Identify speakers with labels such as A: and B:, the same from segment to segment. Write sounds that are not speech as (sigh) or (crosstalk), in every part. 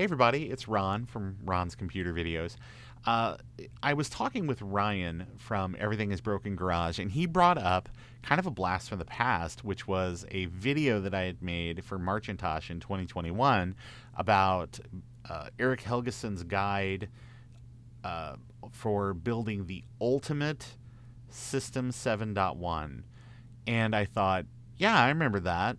A: Hey everybody, it's Ron from Ron's Computer Videos. Uh, I was talking with Ryan from Everything is Broken Garage, and he brought up kind of a blast from the past, which was a video that I had made for Marchintosh in 2021 about uh, Eric Helgeson's guide uh, for building the ultimate System 7.1. And I thought, yeah, I remember that.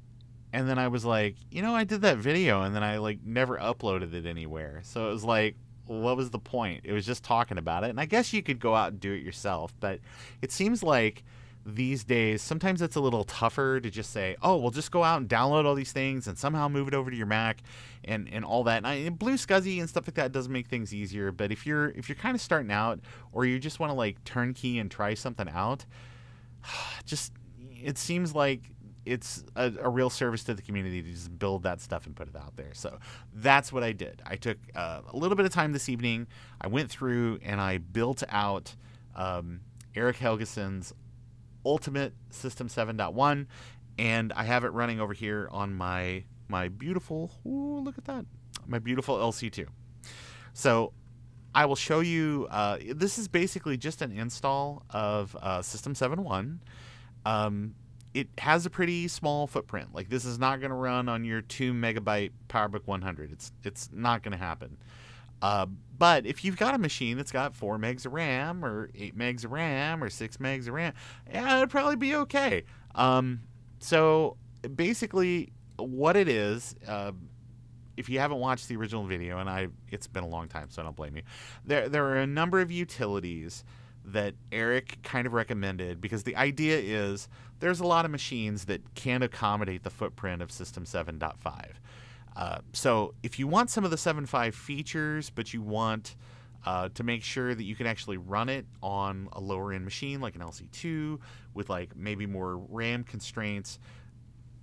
A: And then I was like, you know, I did that video and then I like never uploaded it anywhere. So it was like, what was the point? It was just talking about it. And I guess you could go out and do it yourself, but it seems like these days sometimes it's a little tougher to just say, "Oh, well just go out and download all these things and somehow move it over to your Mac and and all that." And, I, and BlueSCSI and stuff like that does make things easier, but if you're if you're kind of starting out or you just want to like turnkey and try something out, (sighs) just it seems like it's a, a, real service to the community to just build that stuff and put it out there. So that's what I did. I took uh, a little bit of time this evening. I went through and I built out um, Eric Helgeson's Ultimate System 7.1, and I have it running over here on my my beautiful. Ooh, look at that! My beautiful LC2. So I will show you. Uh, this is basically just an install of uh, System 7.1. Um, it has a pretty small footprint. Like this is not going to run on your two megabyte PowerBook 100. It's it's not going to happen. Uh, but if you've got a machine that's got four megs of RAM or eight megs of RAM or six megs of RAM, yeah, it'd probably be okay. Um, so basically, what it is, uh, if you haven't watched the original video, and I, it's been a long time, so I don't blame you. There, there are a number of utilities that Eric kind of recommended because the idea is there's a lot of machines that can't accommodate the footprint of System 7.5. Uh, so if you want some of the 7.5 features, but you want uh, to make sure that you can actually run it on a lower end machine like an LC2 with like maybe more RAM constraints,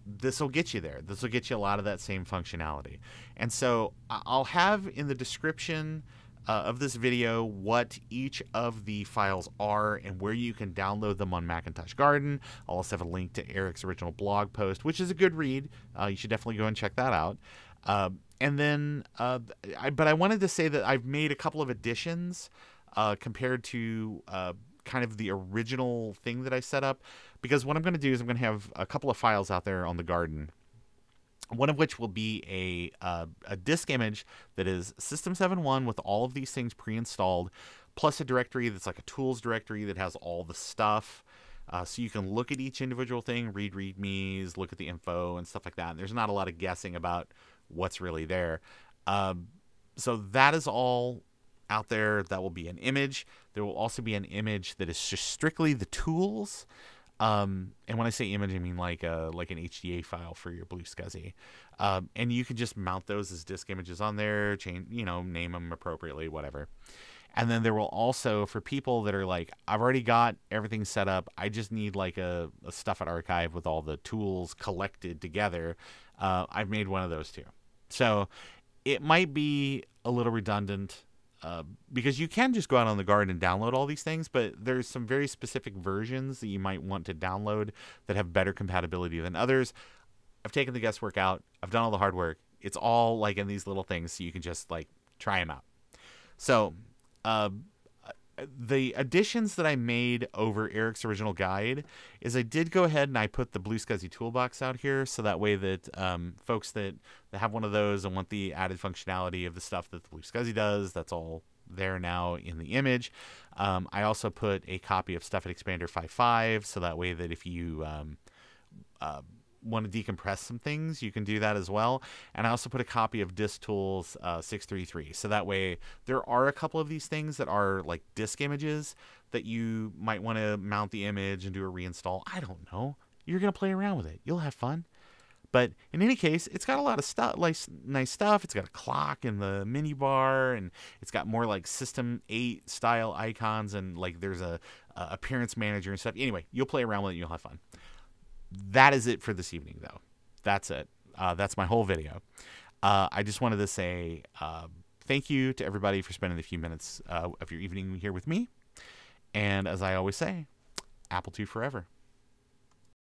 A: this will get you there. This will get you a lot of that same functionality. And so I'll have in the description uh, of this video what each of the files are and where you can download them on Macintosh Garden. I'll also have a link to Eric's original blog post, which is a good read. Uh, you should definitely go and check that out. Uh, and then, uh, I, but I wanted to say that I've made a couple of additions uh, compared to uh, kind of the original thing that I set up because what I'm going to do is I'm going to have a couple of files out there on the garden one of which will be a, uh, a disk image that is System 7.1 with all of these things pre-installed, plus a directory that's like a tools directory that has all the stuff. Uh, so you can look at each individual thing, read readmes, look at the info and stuff like that. And there's not a lot of guessing about what's really there. Um, so that is all out there. That will be an image. There will also be an image that is just strictly the tools. Um, and when I say image, I mean like a, like an HDA file for your Blue SCSI. Um, and you can just mount those as disk images on there, change, you know, name them appropriately, whatever. And then there will also, for people that are like, I've already got everything set up, I just need like a, a StuffIt archive with all the tools collected together. Uh, I've made one of those too. So it might be a little redundant uh, because you can just go out on the guard and download all these things, but there's some very specific versions that you might want to download that have better compatibility than others. I've taken the guesswork out. I've done all the hard work. It's all like in these little things, so you can just like try them out. So, uh, the additions that I made over Eric's original guide is I did go ahead and I put the BlueSCSI toolbox out here so that way that um, folks that, that have one of those and want the added functionality of the stuff that the BlueSCSI does, that's all there now in the image. Um, I also put a copy of StuffIt Expander 5.5 so that way that if you um, uh, want to decompress some things, you can do that as well. And I also put a copy of Disk Tools uh, 633. So that way, there are a couple of these things that are like disk images that you might want to mount the image and do a reinstall. I don't know. You're going to play around with it. You'll have fun. But in any case, it's got a lot of stuff, like nice stuff. It's got a clock in the mini bar, and it's got more like System 8 style icons, and like there's a, a appearance manager and stuff. Anyway, you'll play around with it. You'll have fun that is it for this evening, though. That's it. Uh, that's my whole video. Uh, I just wanted to say uh, thank you to everybody for spending a few minutes uh, of your evening here with me. And as I always say, Apple II forever.